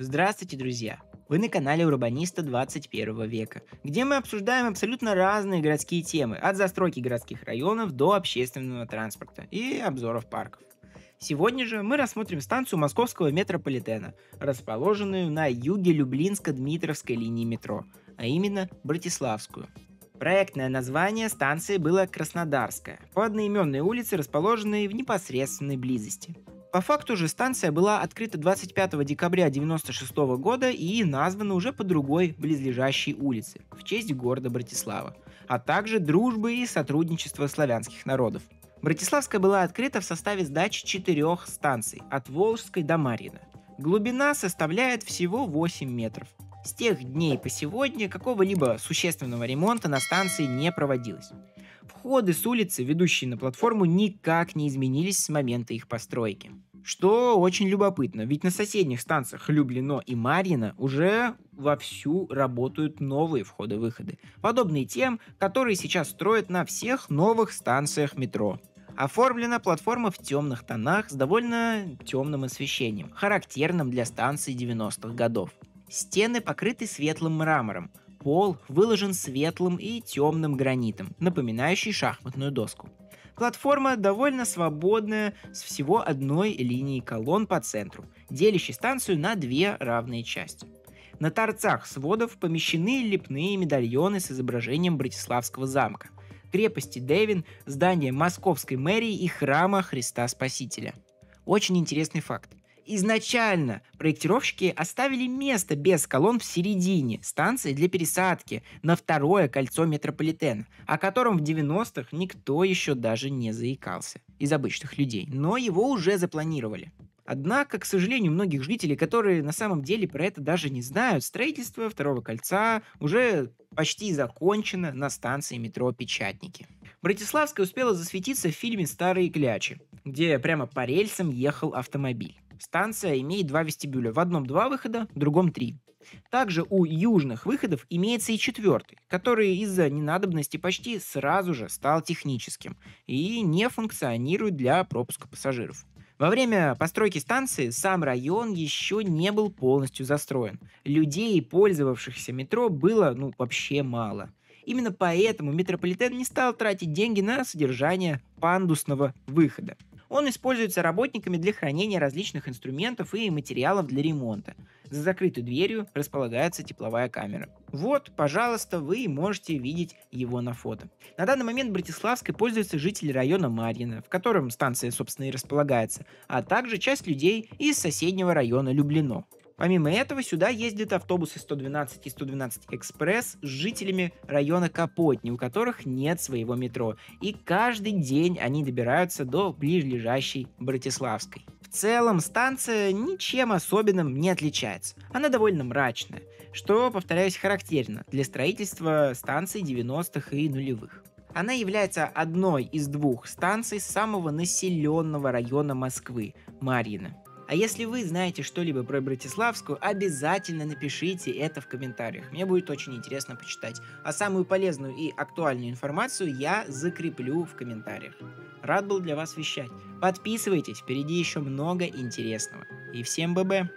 Здравствуйте, друзья! Вы на канале Урбаниста 21 века, где мы обсуждаем абсолютно разные городские темы, от застройки городских районов до общественного транспорта и обзоров парков. Сегодня же мы рассмотрим станцию московского метрополитена, расположенную на юге Люблинско-Дмитровской линии метро, а именно Братиславскую. Проектное название станции было Краснодарская, по одноименной улице, расположенной в непосредственной близости. По факту же станция была открыта 25 декабря 1996 года и названа уже по другой близлежащей улице, в честь города Братислава, а также дружбы и сотрудничества славянских народов. Братиславская была открыта в составе сдачи четырех станций, от Волжской до Марьина. Глубина составляет всего 8 метров. С тех дней по сегодня какого-либо существенного ремонта на станции не проводилось. Входы с улицы, ведущие на платформу, никак не изменились с момента их постройки. Что очень любопытно, ведь на соседних станциях Люблино и Марьино уже вовсю работают новые входы-выходы, подобные тем, которые сейчас строят на всех новых станциях метро. Оформлена платформа в темных тонах с довольно темным освещением, характерным для станций 90-х годов. Стены покрыты светлым мрамором, пол выложен светлым и темным гранитом, напоминающий шахматную доску. Платформа довольно свободная, с всего одной линией колонн по центру, делящей станцию на две равные части. На торцах сводов помещены лепные медальоны с изображением Братиславского замка, крепости Девин, здания Московской мэрии и храма Христа Спасителя. Очень интересный факт. Изначально проектировщики оставили место без колонн в середине станции для пересадки на второе кольцо метрополитена, о котором в 90-х никто еще даже не заикался из обычных людей, но его уже запланировали. Однако, к сожалению, многих жителей, которые на самом деле про это даже не знают, строительство второго кольца уже почти закончено на станции метро Печатники. Братиславская успела засветиться в фильме «Старые клячи», где прямо по рельсам ехал автомобиль. Станция имеет два вестибюля. В одном два выхода, в другом три. Также у южных выходов имеется и четвертый, который из-за ненадобности почти сразу же стал техническим и не функционирует для пропуска пассажиров. Во время постройки станции сам район еще не был полностью застроен. Людей, пользовавшихся метро, было ну вообще мало. Именно поэтому метрополитен не стал тратить деньги на содержание пандусного выхода. Он используется работниками для хранения различных инструментов и материалов для ремонта. За закрытой дверью располагается тепловая камера. Вот, пожалуйста, вы можете видеть его на фото. На данный момент Братиславской пользуются жители района Марьино, в котором станция, собственно, и располагается, а также часть людей из соседнего района Люблино. Помимо этого, сюда ездят автобусы 112 и 112 Экспресс с жителями района Капотни, у которых нет своего метро. И каждый день они добираются до ближайшей Братиславской. В целом, станция ничем особенным не отличается. Она довольно мрачная, что, повторяюсь, характерно для строительства станций 90-х и нулевых. Она является одной из двух станций самого населенного района Москвы – Марьино. А если вы знаете что-либо про Братиславскую, обязательно напишите это в комментариях. Мне будет очень интересно почитать. А самую полезную и актуальную информацию я закреплю в комментариях. Рад был для вас вещать. Подписывайтесь, впереди еще много интересного. И всем ББ!